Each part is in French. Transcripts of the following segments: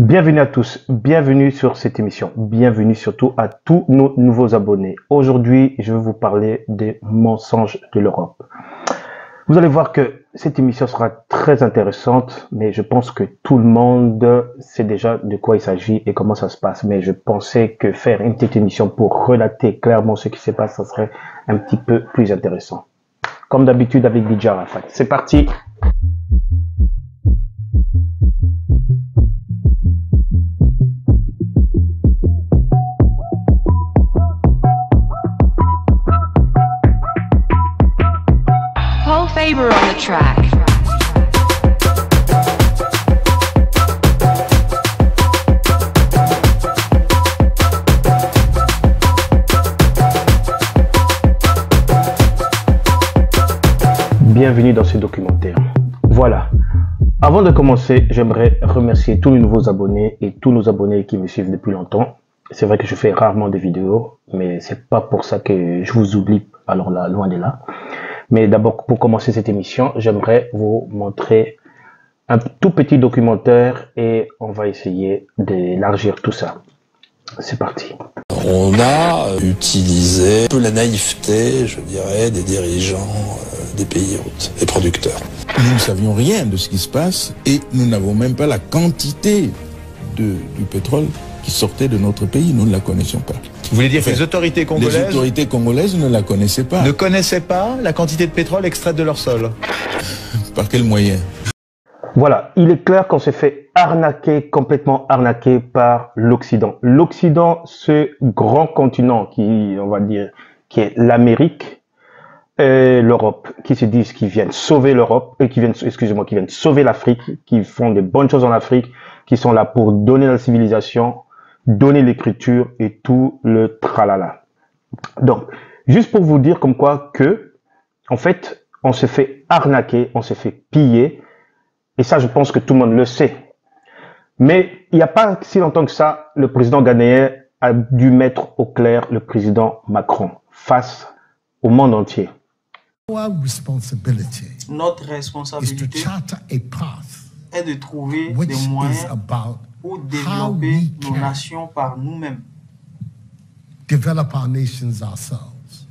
Bienvenue à tous, bienvenue sur cette émission, bienvenue surtout à tous nos nouveaux abonnés. Aujourd'hui, je vais vous parler des mensonges de l'Europe. Vous allez voir que cette émission sera très intéressante, mais je pense que tout le monde sait déjà de quoi il s'agit et comment ça se passe. Mais je pensais que faire une petite émission pour relater clairement ce qui se passe, ça serait un petit peu plus intéressant. Comme d'habitude avec DJ Arafat. C'est parti Bienvenue dans ce documentaire. Voilà. Avant de commencer, j'aimerais remercier tous les nouveaux abonnés et tous nos abonnés qui me suivent depuis longtemps. C'est vrai que je fais rarement des vidéos, mais c'est pas pour ça que je vous oublie. Alors là, loin de là. Mais d'abord, pour commencer cette émission, j'aimerais vous montrer un tout petit documentaire et on va essayer d'élargir tout ça. C'est parti. On a utilisé un peu la naïveté, je dirais, des dirigeants euh, des pays hôtes, des producteurs. Nous ne savions rien de ce qui se passe et nous n'avons même pas la quantité de, du pétrole qui sortait de notre pays. Nous ne la connaissions pas. Vous voulez dire que les autorités Les congolaises autorités congolaises ne la connaissaient pas. ne connaissaient pas la quantité de pétrole extraite de leur sol Par quel moyen Voilà, il est clair qu'on s'est fait arnaquer, complètement arnaquer par l'Occident. L'Occident, ce grand continent qui, on va dire, qui est l'Amérique et l'Europe, qui se disent qu'ils viennent sauver l'Europe, et qui viennent, excusez-moi, qui viennent sauver l'Afrique, qui font des bonnes choses en Afrique, qui sont là pour donner la civilisation, donner l'écriture et tout le tralala. Donc, juste pour vous dire comme quoi que, en fait, on s'est fait arnaquer, on s'est fait piller, et ça, je pense que tout le monde le sait. Mais il n'y a pas si longtemps que ça, le président ghanéen a dû mettre au clair le président Macron face au monde entier. Our responsibility Notre is to responsabilité charter a path est de trouver which des is moyens about pour développer nos nations par nous-mêmes. develop our nations ourselves.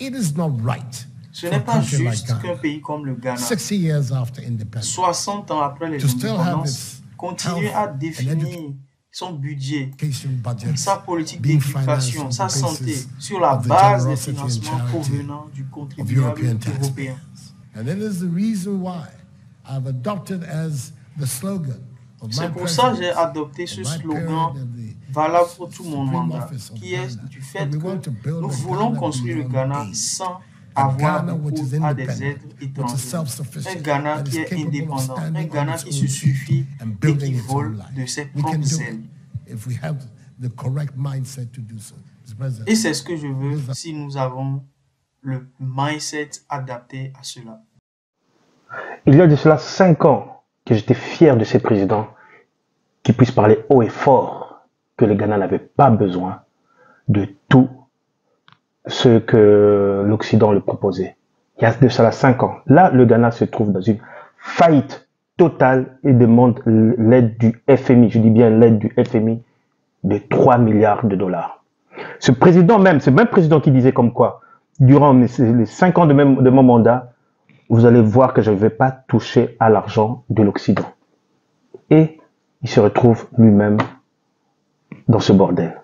It is not right Ce n'est pas like juste qu'un pays comme le Ghana, 60 years after independence, 60 ans après les indépendances, its continue à définir son budget, sa politique d'éducation, sa santé, sur la base des financements provenant du contribuable European européen. And that is the reason why I've adopted as the slogan C'est pour ça que j'ai adopté ce slogan valable pour tout mon mandat, qui est du fait que nous voulons Ghana construire le Ghana sans avoir recours à des aides étrangères. Un Ghana qui est indépendant, un Ghana qui se suffit et qui vole de ses propres do ailes. it if we have the correct mindset to do so. Mr. President, Et c'est ce que je veux si nous avons le mindset adapté à cela. Il y a de cela cinq ans que j'étais fier de ces présidents qui puissent parler haut et fort que le Ghana n'avait pas besoin de tout ce que l'Occident lui proposait. Il y a de cela cinq ans. Là, le Ghana se trouve dans une faillite totale et demande l'aide du FMI. Je dis bien l'aide du FMI de 3 milliards de dollars. Ce président même, ce même président qui disait comme quoi, durant les cinq ans de mon mandat, vous allez voir que je ne vais pas toucher à l'argent de l'Occident. Et il se retrouve lui-même dans ce bordel.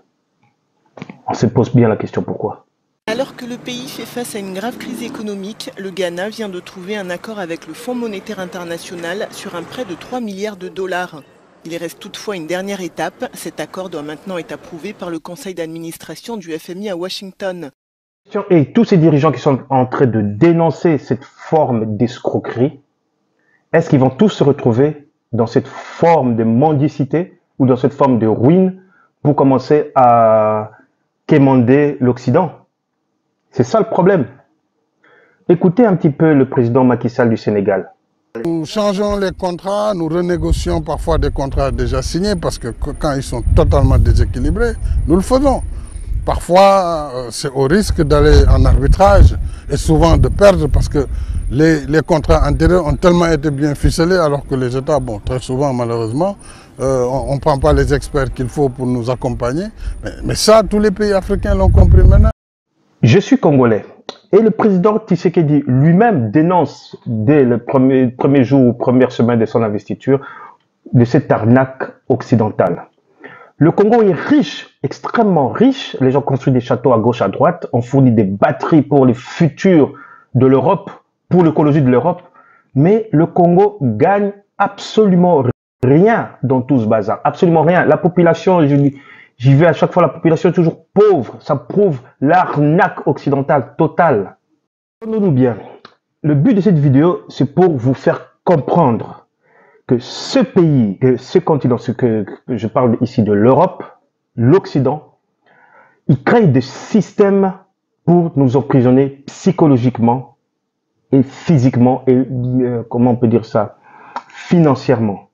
On se pose bien la question pourquoi? Alors que le pays fait face à une grave crise économique, le Ghana vient de trouver un accord avec le Fonds monétaire international sur un prêt de 3 milliards de dollars. Il reste toutefois une dernière étape. Cet accord doit maintenant être approuvé par le conseil d'administration du FMI à Washington. Et tous ces dirigeants qui sont en train de dénoncer cette forme d'escroquerie, est-ce qu'ils vont tous se retrouver dans cette forme de mendicité ou dans cette forme de ruine pour commencer à quémander l'Occident? C'est ça le problème. Écoutez un petit peu le président Macky Sall du Sénégal. Nous changeons les contrats, nous renégocions parfois des contrats déjà signés parce que qu- quand ils sont totalement déséquilibrés, nous le faisons. Parfois, euh, c'est au risque d'aller en arbitrage et souvent de perdre parce que les, contrats antérieurs ont tellement été bien ficelés alors que les États, bon, très souvent malheureusement, euh, on ne prend pas les experts qu'il faut pour nous accompagner. Mais, ça, tous les pays africains l'ont compris maintenant. Je suis congolais. Et le président Tshisekedi lui-même dénonce dès le premier, premier jour, première semaine de son investiture, de cette arnaque occidentale. Le Congo est riche, extrêmement riche. Les gens construisent des châteaux à gauche, à droite. On fournit des batteries pour les futurs de l'Europe, pour l'écologie de l'Europe. Mais le Congo gagne absolument rien dans tout ce bazar. Absolument rien. La population, J'y vais à chaque fois, la population est toujours pauvre. Ça prouve l'arnaque occidentale totale. Entendons-nous bien. Le but de cette vidéo, c'est pour vous faire comprendre que ce pays, que ce continent, ce que, je parle ici de l'Europe, l'Occident, il crée des systèmes pour nous emprisonner psychologiquement et physiquement et euh, comment on peut dire ça, financièrement.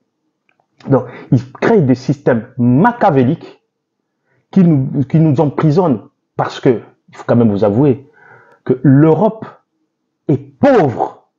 Donc, il crée des systèmes machiavéliques qui nous, qui nous emprisonne parce que, il faut quand même vous avouer, que l'Europe est pauvre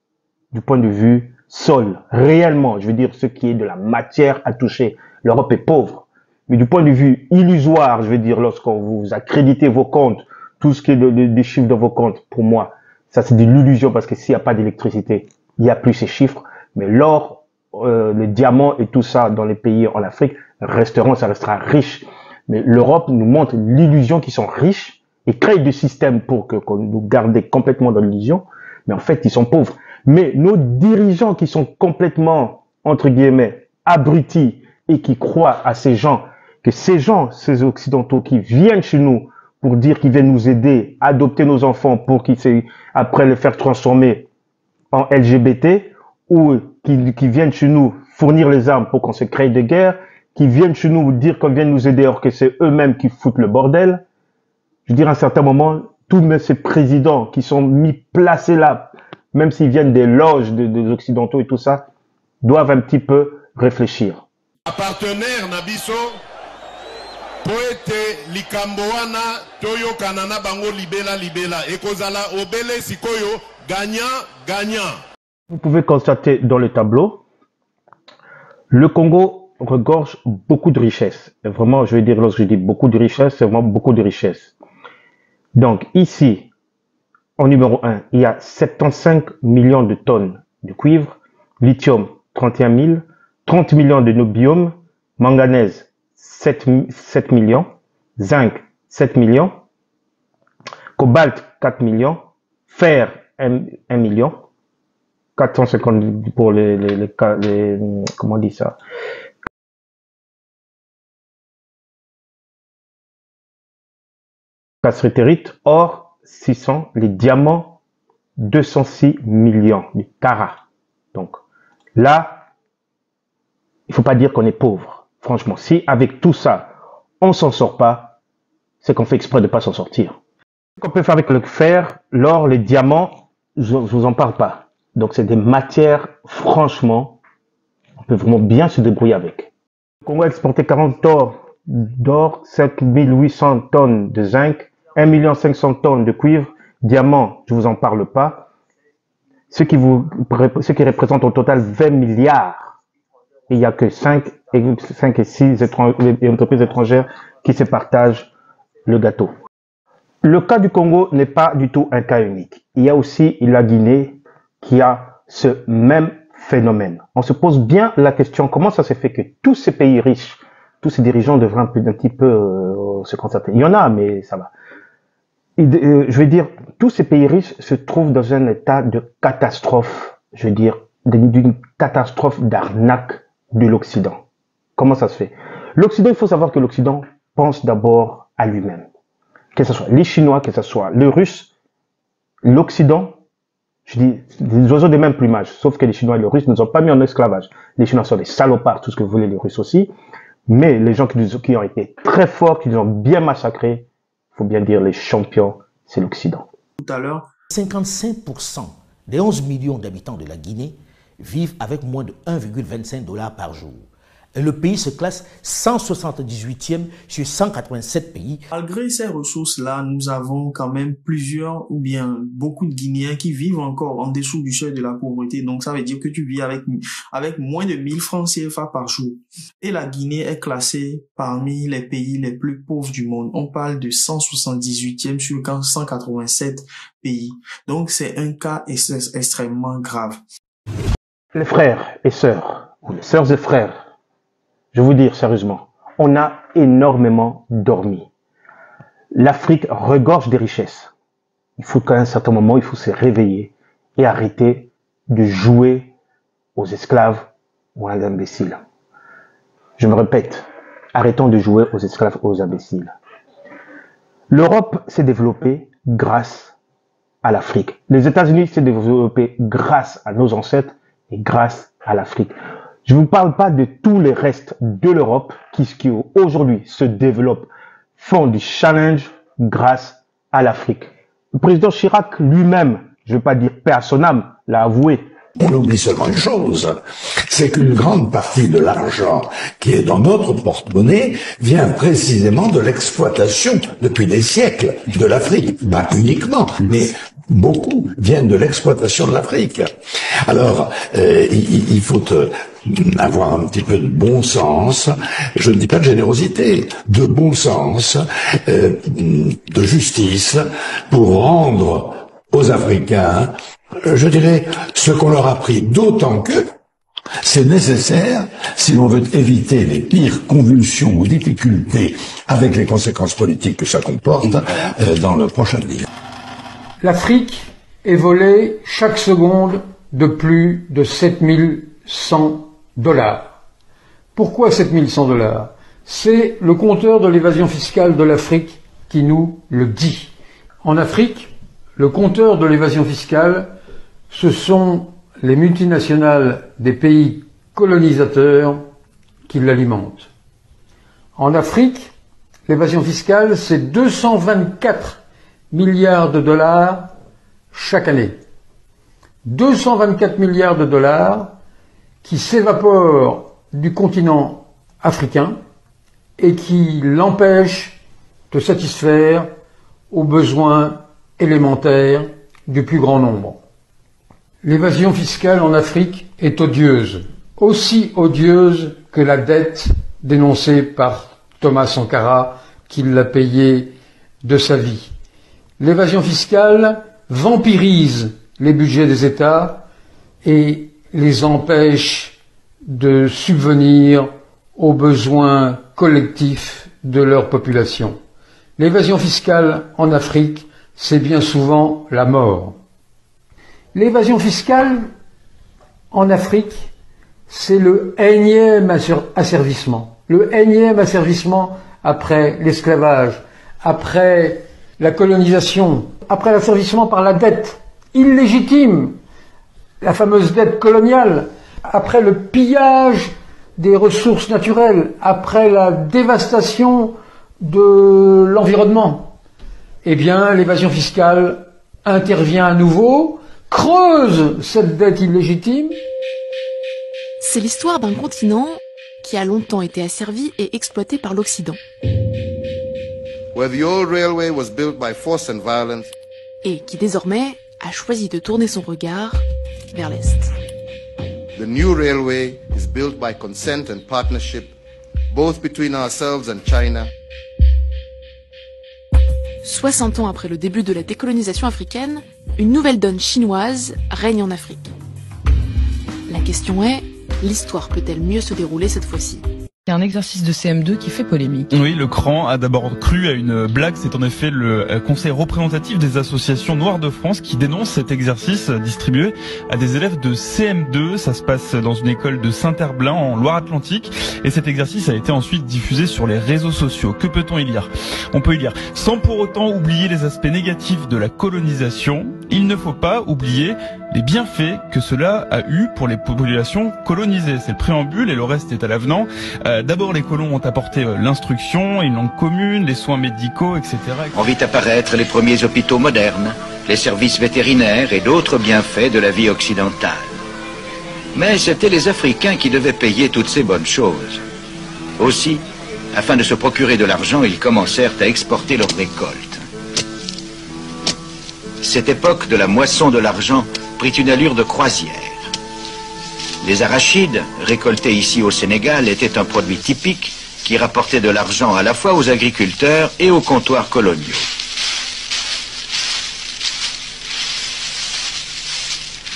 du point de vue sol, réellement, je veux dire ce qui est de la matière à toucher. L'Europe est pauvre. Mais du point de vue illusoire, je veux dire, lorsqu'on vous accréditez vos comptes, tout ce qui est des chiffres de vos comptes, pour moi, ça c'est de l'illusion parce que s'il n'y a pas d'électricité, il n'y a plus ces chiffres. Mais l'or, euh, les diamants et tout ça dans les pays en Afrique resteront, ça restera riche. Mais l'Europe nous montre l'illusion qu'ils sont riches et crée des systèmes pour que, nous garder complètement dans l'illusion. Mais en fait, ils sont pauvres. Mais nos dirigeants qui sont complètement, entre guillemets, abrutis et qui croient à ces gens, que ces gens, ces occidentaux qui viennent chez nous pour dire qu'ils viennent nous aider, adopter nos enfants pour qu'ils après les faire transformer en LGBT ou qui, viennent chez nous fournir les armes pour qu'on se crée des guerres, qui viennent chez nous dire qu'on vient nous aider alors que c'est eux-mêmes qui foutent le bordel. Je veux dire, à un certain moment, tous ces présidents qui sont mis placés là, même s'ils viennent des loges des, Occidentaux et tout ça, doivent un petit peu réfléchir. Partenaire Nabiso, poete likamboana toyo kanana bango libela libela ekozala obele sikoyo gagnant gagnant. Vous pouvez constater dans le tableau, le Congo regorge beaucoup de richesses. vraiment, je veux dire, lorsque je dis beaucoup de richesses, c'est vraiment beaucoup de richesses. Donc, ici, en numéro 1, il y a 75 millions de tonnes de cuivre, lithium, 31 000, 30 millions de nobium, manganèse, 7, 7 millions, zinc, 7 millions, cobalt, 4 millions, fer, 1, 1 million, 450 pour les, les, les, les comment on dit ça, cassiterite, or 600, les diamants 206 millions de carats. Donc là, il faut pas dire qu'on est pauvre. Franchement, si avec tout ça, on s'en sort pas, c'est qu'on fait exprès de pas s'en sortir. Ce qu'on peut faire avec le fer, l'or, les diamants, je, ne vous en parle pas. Donc c'est des matières, franchement, on peut vraiment bien se débrouiller avec. On va exporter 40 tonnes d'or, 7800 tonnes de zinc, 1 500 tonnes de cuivre, diamant, je vous en parle pas, ce qui, représente au total 20 milliards. il n'y a que 5, 5 et 6 entreprises étrangères qui se partagent le gâteau. Le cas du Congo n'est pas du tout un cas unique. Il y a aussi la Guinée qui a ce même phénomène. On se pose bien la question comment ça se fait que tous ces pays riches, tous ces dirigeants devraient un, petit peu euh, se constater. Il y en a, mais ça va. Euh, je veux dire, tous ces pays riches se trouvent dans un état de catastrophe, je veux dire, d'une catastrophe d'arnaque de l'Occident. Comment ça se fait? L'Occident, il faut savoir que l'Occident pense d'abord à lui-même. Que ce soit les Chinois, que ce soit les Russes, l'Occident, je dis, des oiseaux des mêmes plumages, sauf que les Chinois et les Russes ne nous ont pas mis en esclavage. Les Chinois sont des salopards, tout ce que vous voulez, les Russes aussi. Mais les gens qui, qui ont été très forts, qui nous ont bien massacrés, faut bien dire les champions, c'est l'Occident. Tout à l'heure, 55% des 11 millions d'habitants de la Guinée vivent avec moins de 1,25 dollars par jour. Et le pays se classe 178e sur 187 pays. Malgré ces ressources-là, nous avons quand même plusieurs ou bien beaucoup de Guinéens qui vivent encore en dessous du seuil de la pauvreté. Donc ça veut dire que tu vis avec, avec moins de 1000 francs CFA par jour. Et la Guinée est classée parmi les pays les plus pauvres du monde. On parle de 178e sur 187 pays. Donc c'est un cas extrêmement grave. Les frères et sœurs, ou les sœurs et frères, je vous dire sérieusement, on a énormément dormi. L'Afrique regorge des richesses. Il faut qu'à un certain moment, il faut se réveiller et arrêter de jouer aux esclaves ou aux imbéciles. Je me répète, arrêtons de jouer aux esclaves ou aux imbéciles. L'Europe s'est développée grâce à l'Afrique. Les États-Unis s'est développés grâce à nos ancêtres et grâce à l'Afrique. Je ne vous parle pas de tous les restes de l'Europe qui, qui aujourd'hui se développent, font du challenge grâce à l'Afrique. Le président Chirac lui-même, je ne veux pas dire personnel, l'a avoué. On oublie seulement une chose, c'est qu'une grande partie de l'argent qui est dans notre porte-monnaie vient précisément de l'exploitation depuis des siècles de l'Afrique. Pas uniquement, mais beaucoup viennent de l'exploitation de l'Afrique. Alors, euh, il, faut euh, avoir un petit peu de bon sens, je ne dis pas de générosité, de bon sens, euh, de justice, pour rendre aux Africains, je dirais, ce qu'on leur a pris, d'autant que c'est nécessaire si l'on veut éviter les pires convulsions ou difficultés avec les conséquences politiques que ça comporte dans le prochain livre. L'Afrique est volée chaque seconde de plus de 7100 dollars. Pourquoi 7100 dollars? C'est le compteur de l'évasion fiscale de l'Afrique qui nous le dit. En Afrique, le compteur de l'évasion fiscale, ce sont les multinationales des pays colonisateurs qui l'alimentent. En Afrique, l'évasion fiscale, c'est 224 milliards de dollars chaque année. 224 milliards de dollars qui s'évaporent du continent africain et qui l'empêchent de satisfaire aux besoins élémentaires du plus grand nombre. L'évasion fiscale en Afrique est odieuse, aussi odieuse que la dette dénoncée par Thomas Sankara qu'il l'a payée de sa vie. L'évasion fiscale vampirise les budgets des États et les empêche de subvenir aux besoins collectifs de leur population. L'évasion fiscale en Afrique, c'est bien souvent la mort. L'évasion fiscale en Afrique, c'est le énième asservissement. Le énième asservissement après l'esclavage, après la colonisation, après l'asservissement par la dette illégitime, la fameuse dette coloniale, après le pillage des ressources naturelles, après la dévastation de l'environnement, eh bien l'évasion fiscale intervient à nouveau, creuse cette dette illégitime. C'est l'histoire d'un continent qui a longtemps été asservi et exploité par l'Occident et qui désormais a choisi de tourner son regard vers l'Est. The new railway is built by consent and partnership, both between ourselves and China. 60 ans après le début de la décolonisation africaine, une nouvelle donne chinoise règne en Afrique. La question est, l'histoire peut-elle mieux se dérouler cette fois-ci? C'est un exercice de CM2 qui fait polémique. Oui, le CRAN a d'abord cru à une blague. C'est en effet le euh, conseil représentatif des associations noires de France qui dénonce cet exercice distribué à des élèves de CM2. Ça se passe dans une école de Saint-Herblain en Loire-Atlantique. Et cet exercice a été ensuite diffusé sur les réseaux sociaux. Que peut-on y lire? On peut y lire, sans pour autant oublier les aspects négatifs de la colonisation, il ne faut pas oublier les bienfaits que cela a eu pour les populations colonisées. C'est le préambule et le reste est à l'avenant. Euh, D'abord, les colons ont apporté euh, l'instruction, une langue commune, les soins médicaux, etc. On vit apparaître les premiers hôpitaux modernes, les services vétérinaires et d'autres bienfaits de la vie occidentale. Mais c'était les Africains qui devaient payer toutes ces bonnes choses. Aussi, afin de se procurer de l'argent, ils commencèrent à exporter leurs récoltes. Cette époque de la moisson de l'argent prit une allure de croisière. Les arachides, récoltés ici au Sénégal, étaient un produit typique qui rapportait de l'argent à la fois aux agriculteurs et aux comptoirs coloniaux.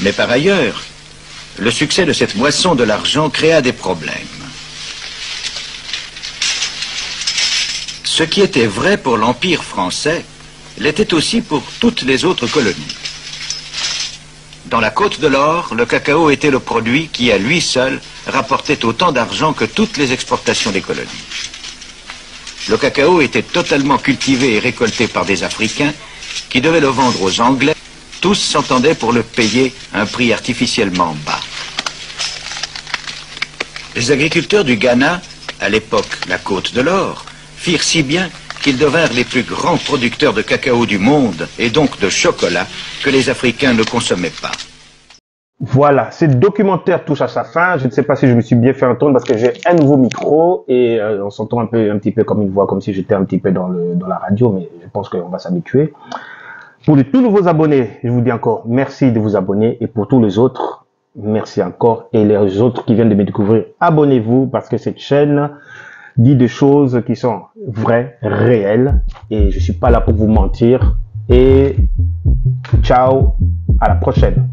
Mais par ailleurs, le succès de cette moisson de l'argent créa des problèmes. Ce qui était vrai pour l'Empire français l'était aussi pour toutes les autres colonies. Dans la côte de l'Or, le cacao était le produit qui, à lui seul, rapportait autant d'argent que toutes les exportations des colonies. Le cacao était totalement cultivé et récolté par des Africains qui devaient le vendre aux Anglais. Tous s'entendaient pour le payer un prix artificiellement bas. Les agriculteurs du Ghana, à l'époque la côte de l'Or, firent si bien qu'ils devinrent les plus grands producteurs de cacao du monde et donc de chocolat que les Africains ne consommaient pas. Voilà, ce documentaire touche à sa fin. Je ne sais pas si je me suis bien fait entendre parce que j'ai un nouveau micro et euh, on s'entend un un petit peu comme une voix, comme si j'étais un petit peu dans le dans la radio, mais je pense qu'on va s'habituer. Pour les tout nouveaux abonnés, je vous dis encore merci de vous abonner et pour tous les autres, merci encore et les autres qui viennent de me découvrir, abonnez-vous parce que cette chaîne dit des choses qui sont vraies, réelles et je suis pas là pour vous mentir et ciao, à la prochaine.